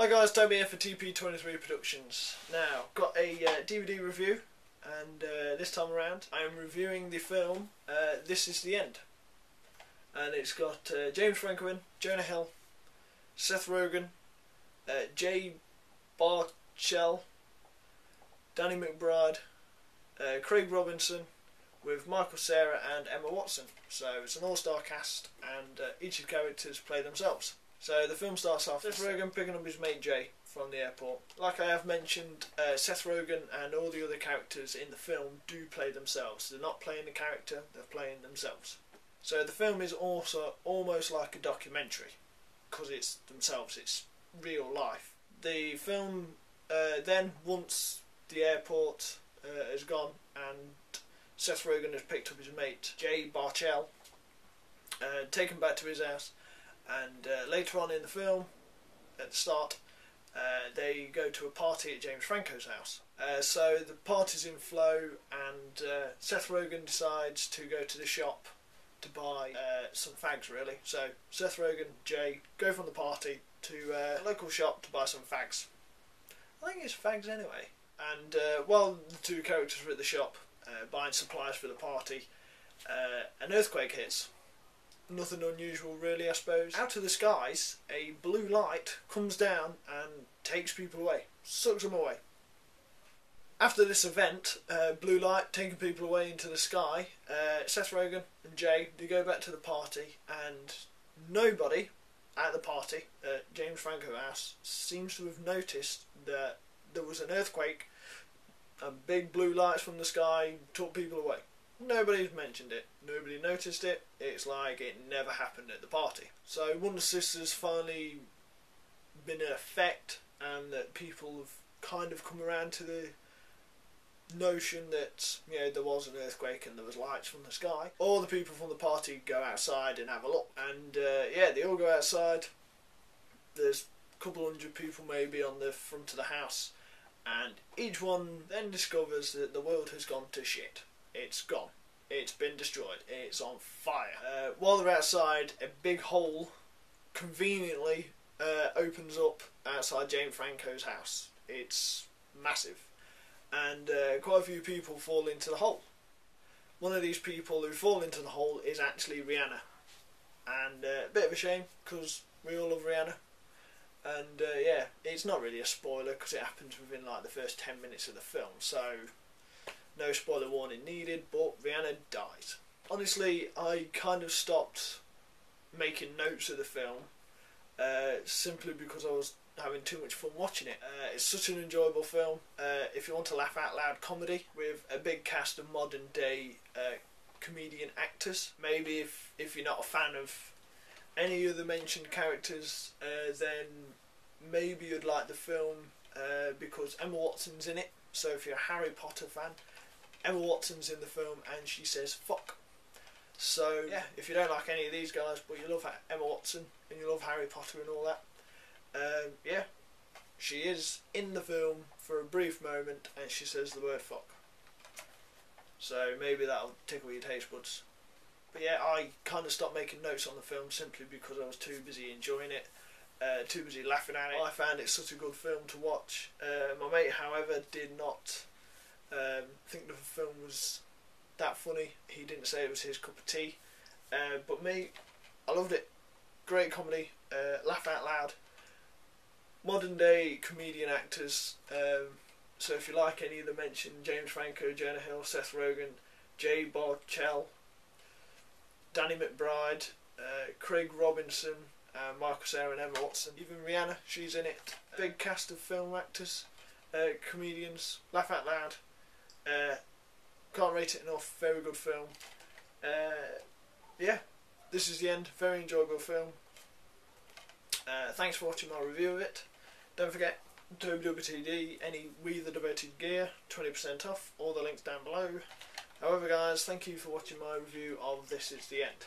Hi guys, Toby here for TP23 Productions. Now, got a uh, DVD review, and uh, this time around I am reviewing the film uh, This Is The End. And it's got uh, James Franco in, Jonah Hill, Seth Rogen, uh, Jay Baruchel, Danny McBride, uh, Craig Robinson, with Michael Cera and Emma Watson. So it's an all-star cast, and each of the characters play themselves. So the film starts off Seth Rogen picking up his mate Jay from the airport. Like I have mentioned, uh, Seth Rogen and all the other characters in the film do play themselves. They're not playing the character, they're playing themselves. So the film is also almost like a documentary because it's themselves, it's real life. The film uh, then, once the airport uh, is gone and Seth Rogen has picked up his mate Jay Baruchel, uh, taken back to his house, and uh, later on in the film, at the start, uh, they go to a party at James Franco's house. Uh, so the party's in flow, and uh, Seth Rogen decides to go to the shop to buy uh, some fags, really. So Seth Rogen, Jay, go from the party to uh, a local shop to buy some fags. I think it's fags anyway. And while the two characters are at the shop buying supplies for the party, an earthquake hits nothing unusual really I suppose. Out of the skies a blue light comes down and takes people away, sucks them away. After this event, uh, blue light taking people away into the sky, uh, Seth Rogen and Jay they go back to the party and nobody at the party at James Franco House seems to have noticed that there was an earthquake and big blue lights from the sky took people away. Nobody's mentioned it. Nobody noticed it. It's like it never happened at the party. So Wonder Sisters finally been in effect, and that people have kind of come around to the notion that you know there was an earthquake and there was lights from the sky. All the people from the party go outside and have a look, and uh, yeah, they all go outside. There's a couple hundred people maybe on the front of the house, and each one then discovers that the world has gone to shit it's gone. It's been destroyed. It's on fire. Uh, while they're outside, a big hole conveniently uh, opens up outside James Franco's house. It's massive. And uh, quite a few people fall into the hole. One of these people who fall into the hole is actually Rihanna. And uh, a bit of a shame because we all love Rihanna. And uh, yeah, it's not really a spoiler because it happens within like the first 10 minutes of the film. So no spoiler warning needed, but Rihanna dies. Honestly, I kind of stopped making notes of the film uh, simply because I was having too much fun watching it. Uh, it's such an enjoyable film. Uh, if you want to laugh out loud comedy with a big cast of modern day uh, comedian actors, maybe if if you're not a fan of any of the mentioned characters, uh, then maybe you'd like the film uh, because Emma Watson's in it. So if you're a Harry Potter fan, Emma Watson's in the film and she says fuck. So yeah, if you don't like any of these guys, but you love Emma Watson and you love Harry Potter and all that, um, yeah, she is in the film for a brief moment and she says the word fuck. So maybe that'll tickle your taste buds. But yeah, I kind of stopped making notes on the film simply because I was too busy enjoying it, uh, too busy laughing at it. I found it such a good film to watch. Uh, my mate, however, did not um, I think the film was that funny. He didn't say it was his cup of tea, uh, but me, I loved it. Great comedy, uh, laugh out loud. Modern day comedian actors. Um, so if you like any of the mentioned, James Franco, Jonah Hill, Seth Rogen, Jay Baruchel, Danny McBride, uh, Craig Robinson, uh, Cera and Emma Watson. Even Rihanna, she's in it. Big cast of film actors, uh, comedians, laugh out loud. Uh, can't rate it enough. Very good film. Uh, yeah, this is the end. Very enjoyable film. Uh, thanks for watching my review of it. Don't forget WWTD, any We the Devoted gear, 20% off. All the links down below. However, guys, thank you for watching my review of This Is the End.